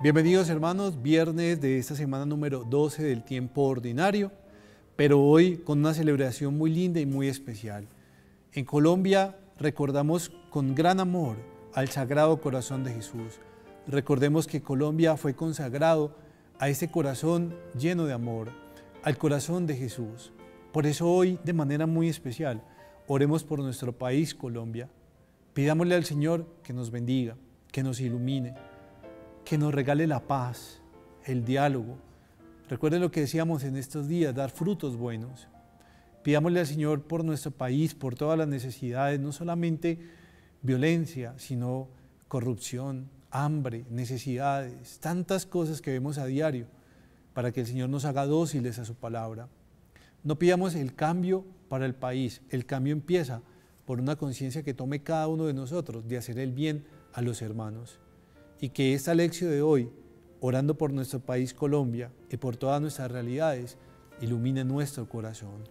Bienvenidos hermanos, viernes de esta semana número 12 del tiempo ordinario, pero hoy con una celebración muy linda y muy especial. En Colombia recordamos con gran amor al Sagrado Corazón de Jesús. Recordemos que Colombia fue consagrado a ese corazón lleno de amor, al corazón de Jesús. Por eso hoy, de manera muy especial, oremos por nuestro país, Colombia. Pidámosle al Señor que nos bendiga, que nos ilumine que nos regale la paz, el diálogo. Recuerden lo que decíamos en estos días, dar frutos buenos. Pidámosle al Señor por nuestro país, por todas las necesidades, no solamente violencia, sino corrupción, hambre, necesidades, tantas cosas que vemos a diario, para que el Señor nos haga dóciles a su palabra. No pidamos el cambio para el país, el cambio empieza por una conciencia que tome cada uno de nosotros de hacer el bien a los hermanos y que esta lección de hoy, orando por nuestro país Colombia y por todas nuestras realidades, ilumine nuestro corazón.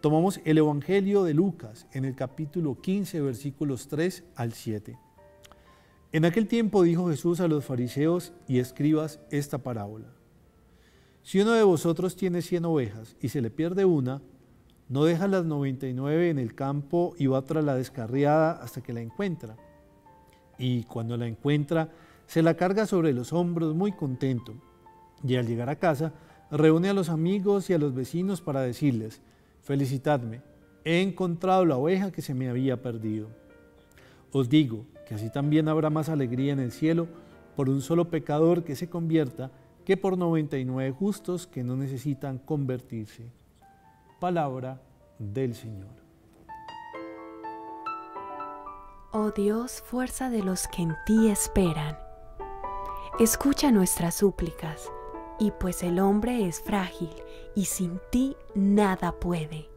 Tomamos el Evangelio de Lucas en el capítulo 15, versículos 3 al 7. En aquel tiempo dijo Jesús a los fariseos y escribas esta parábola. Si uno de vosotros tiene cien ovejas y se le pierde una, no deja las noventa y nueve en el campo y va tras la descarriada hasta que la encuentra. Y cuando la encuentra, se la carga sobre los hombros muy contento y al llegar a casa reúne a los amigos y a los vecinos para decirles, felicitadme, he encontrado la oveja que se me había perdido. Os digo que así también habrá más alegría en el cielo por un solo pecador que se convierta que por 99 justos que no necesitan convertirse. Palabra del Señor. Oh Dios, fuerza de los que en ti esperan Escucha nuestras súplicas, y pues el hombre es frágil y sin ti nada puede.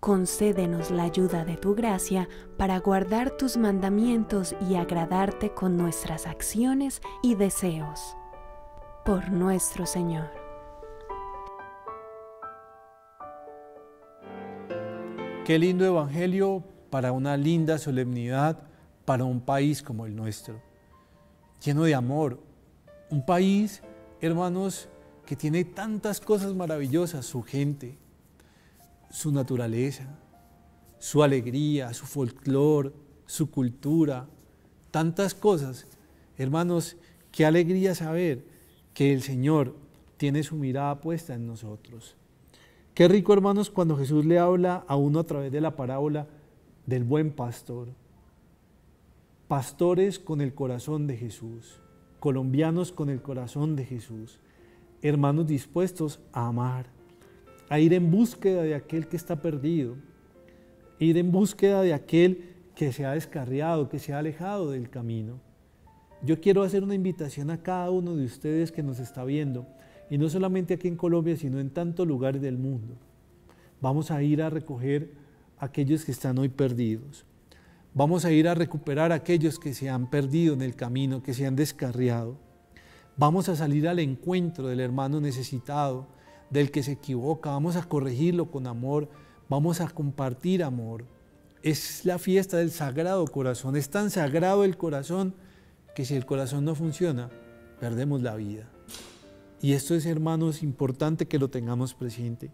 Concédenos la ayuda de tu gracia para guardar tus mandamientos y agradarte con nuestras acciones y deseos. Por nuestro Señor. Qué lindo evangelio para una linda solemnidad para un país como el nuestro, lleno de amor, un país, hermanos, que tiene tantas cosas maravillosas, su gente, su naturaleza, su alegría, su folclor, su cultura, tantas cosas. Hermanos, qué alegría saber que el Señor tiene su mirada puesta en nosotros. Qué rico, hermanos, cuando Jesús le habla a uno a través de la parábola del buen pastor. Pastores con el corazón de Jesús colombianos con el corazón de Jesús, hermanos dispuestos a amar, a ir en búsqueda de aquel que está perdido, ir en búsqueda de aquel que se ha descarriado, que se ha alejado del camino. Yo quiero hacer una invitación a cada uno de ustedes que nos está viendo, y no solamente aquí en Colombia, sino en tantos lugares del mundo. Vamos a ir a recoger a aquellos que están hoy perdidos. Vamos a ir a recuperar a aquellos que se han perdido en el camino, que se han descarriado. Vamos a salir al encuentro del hermano necesitado, del que se equivoca. Vamos a corregirlo con amor. Vamos a compartir amor. Es la fiesta del sagrado corazón. Es tan sagrado el corazón que si el corazón no funciona, perdemos la vida. Y esto es, hermanos, importante que lo tengamos presente.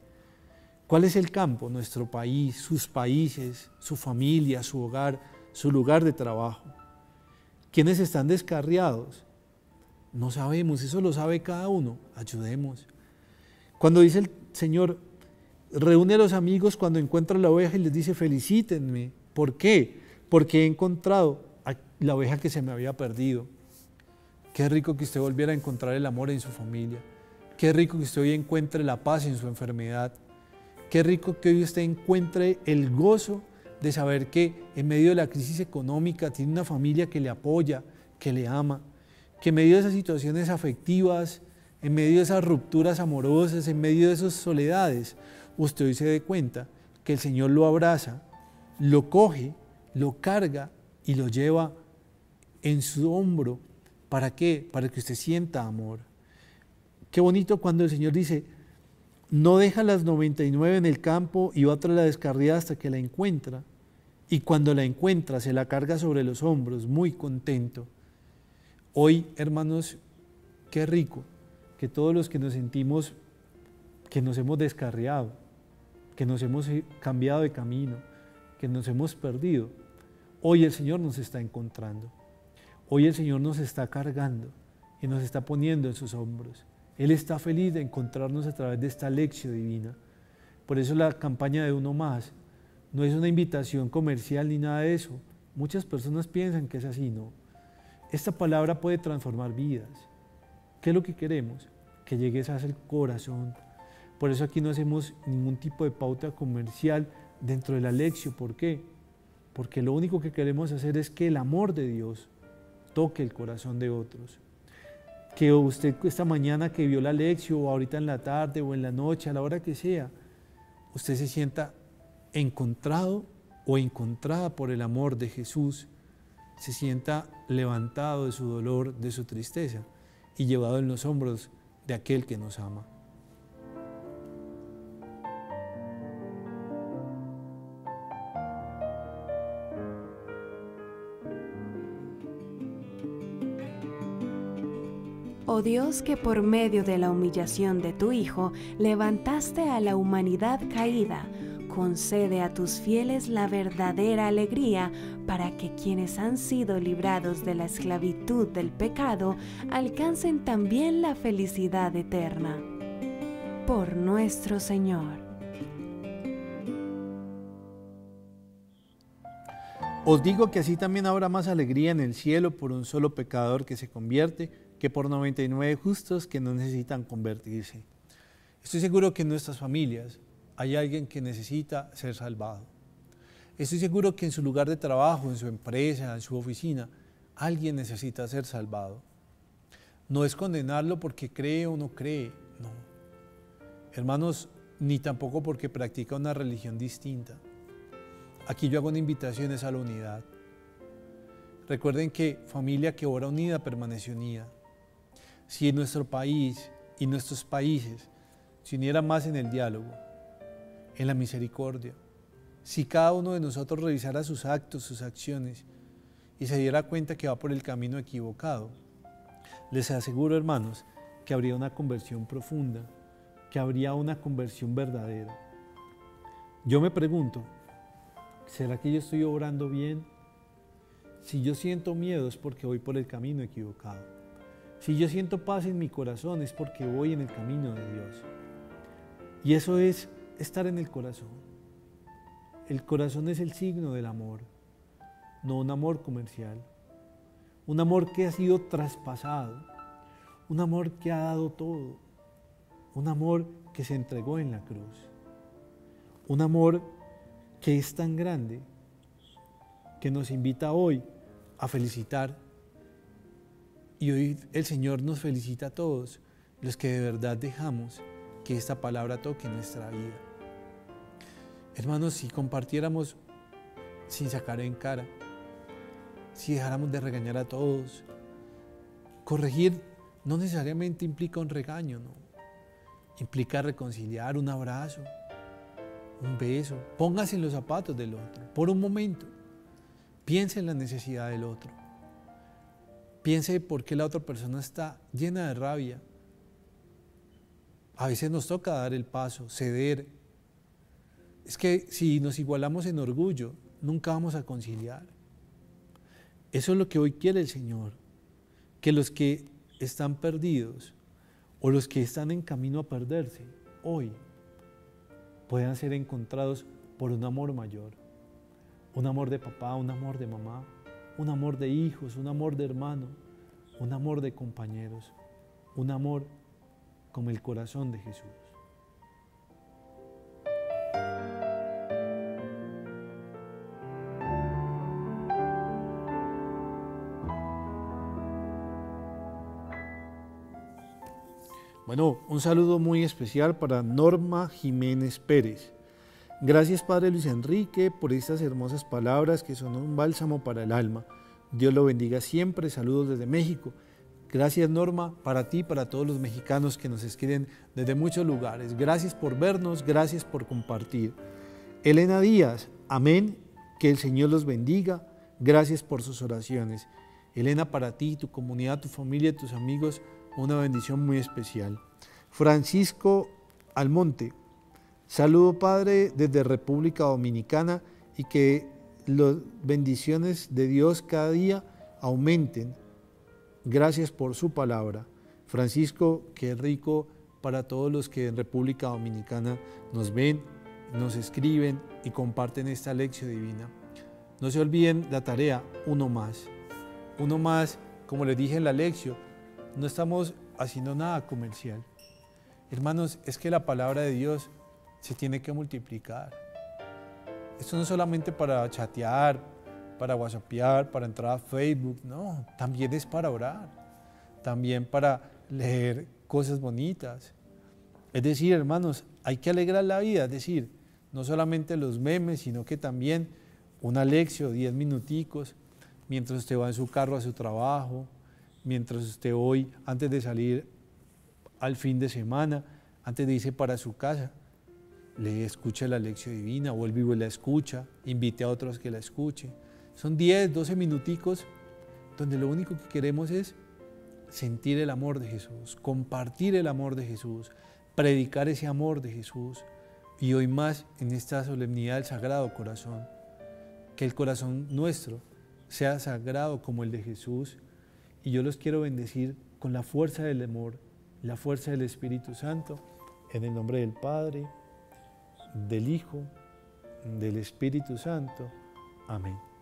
¿Cuál es el campo? Nuestro país, sus países, su familia, su hogar, su lugar de trabajo. ¿Quiénes están descarriados? No sabemos, eso lo sabe cada uno. Ayudemos. Cuando dice el Señor, reúne a los amigos cuando encuentra la oveja y les dice, felicítenme. ¿Por qué? Porque he encontrado la oveja que se me había perdido. Qué rico que usted volviera a encontrar el amor en su familia. Qué rico que usted hoy encuentre la paz en su enfermedad. Qué rico que hoy usted encuentre el gozo de saber que en medio de la crisis económica tiene una familia que le apoya, que le ama, que en medio de esas situaciones afectivas, en medio de esas rupturas amorosas, en medio de esas soledades, usted hoy se dé cuenta que el Señor lo abraza, lo coge, lo carga y lo lleva en su hombro. ¿Para qué? Para que usted sienta amor. Qué bonito cuando el Señor dice, no deja las 99 en el campo y va tras la descarriada hasta que la encuentra. Y cuando la encuentra se la carga sobre los hombros, muy contento. Hoy, hermanos, qué rico que todos los que nos sentimos que nos hemos descarriado, que nos hemos eh, cambiado de camino, que nos hemos perdido, hoy el Señor nos está encontrando. Hoy el Señor nos está cargando y nos está poniendo en sus hombros. Él está feliz de encontrarnos a través de esta lección divina. Por eso la campaña de uno más no es una invitación comercial ni nada de eso. Muchas personas piensan que es así, no. Esta palabra puede transformar vidas. ¿Qué es lo que queremos? Que llegues a el corazón. Por eso aquí no hacemos ningún tipo de pauta comercial dentro de la lección. ¿Por qué? Porque lo único que queremos hacer es que el amor de Dios toque el corazón de otros. Que usted esta mañana que vio la lección o ahorita en la tarde o en la noche, a la hora que sea, usted se sienta encontrado o encontrada por el amor de Jesús, se sienta levantado de su dolor, de su tristeza y llevado en los hombros de aquel que nos ama. Oh Dios que por medio de la humillación de tu Hijo levantaste a la humanidad caída, concede a tus fieles la verdadera alegría para que quienes han sido librados de la esclavitud del pecado alcancen también la felicidad eterna. Por nuestro Señor. Os digo que así también habrá más alegría en el cielo por un solo pecador que se convierte que por 99 justos que no necesitan convertirse. Estoy seguro que en nuestras familias hay alguien que necesita ser salvado. Estoy seguro que en su lugar de trabajo, en su empresa, en su oficina, alguien necesita ser salvado. No es condenarlo porque cree o no cree, no. Hermanos, ni tampoco porque practica una religión distinta. Aquí yo hago una invitación a la unidad. Recuerden que familia que ora unida permanece unida. Si en nuestro país y nuestros países se uniera más en el diálogo, en la misericordia. Si cada uno de nosotros revisara sus actos, sus acciones y se diera cuenta que va por el camino equivocado, les aseguro, hermanos, que habría una conversión profunda, que habría una conversión verdadera. Yo me pregunto, ¿será que yo estoy obrando bien? Si yo siento miedo es porque voy por el camino equivocado. Si yo siento paz en mi corazón es porque voy en el camino de Dios. Y eso es estar en el corazón. El corazón es el signo del amor, no un amor comercial. Un amor que ha sido traspasado, un amor que ha dado todo, un amor que se entregó en la cruz, un amor que es tan grande que nos invita hoy a felicitar. Y hoy el Señor nos felicita a todos los que de verdad dejamos que esta palabra toque nuestra vida. Hermanos, si compartiéramos sin sacar en cara, si dejáramos de regañar a todos, corregir no necesariamente implica un regaño, no. Implica reconciliar, un abrazo, un beso. Póngase en los zapatos del otro por un momento. Piense en la necesidad del otro. Piense por qué la otra persona está llena de rabia, a veces nos toca dar el paso, ceder. Es que si nos igualamos en orgullo, nunca vamos a conciliar. Eso es lo que hoy quiere el Señor, que los que están perdidos o los que están en camino a perderse, hoy puedan ser encontrados por un amor mayor. Un amor de papá, un amor de mamá, un amor de hijos, un amor de hermano, un amor de compañeros, un amor como el corazón de Jesús. Bueno, un saludo muy especial para Norma Jiménez Pérez. Gracias Padre Luis Enrique por estas hermosas palabras que son un bálsamo para el alma. Dios lo bendiga siempre. Saludos desde México. Gracias Norma, para ti, para todos los mexicanos que nos escriben desde muchos lugares. Gracias por vernos, gracias por compartir. Elena Díaz, amén, que el Señor los bendiga. Gracias por sus oraciones. Elena, para ti, tu comunidad, tu familia, tus amigos, una bendición muy especial. Francisco Almonte, saludo Padre desde República Dominicana y que las bendiciones de Dios cada día aumenten. Gracias por su palabra. Francisco, qué rico para todos los que en República Dominicana nos ven, nos escriben y comparten esta lección divina. No se olviden la tarea, uno más. Uno más, como les dije en la lección, no estamos haciendo nada comercial. Hermanos, es que la palabra de Dios se tiene que multiplicar. Esto no es solamente para chatear, para whatsappear, para entrar a Facebook, no, también es para orar, también para leer cosas bonitas. Es decir, hermanos, hay que alegrar la vida, es decir, no solamente los memes, sino que también una lección, diez minuticos, mientras usted va en su carro a su trabajo, mientras usted hoy, antes de salir al fin de semana, antes de irse para su casa, le escucha la lección divina, el vivo la escucha, invite a otros que la escuchen. Son 10, 12 minuticos donde lo único que queremos es sentir el amor de Jesús, compartir el amor de Jesús, predicar ese amor de Jesús y hoy más en esta solemnidad del Sagrado Corazón, que el corazón nuestro sea sagrado como el de Jesús y yo los quiero bendecir con la fuerza del amor, la fuerza del Espíritu Santo, en el nombre del Padre, del Hijo, del Espíritu Santo. Amén.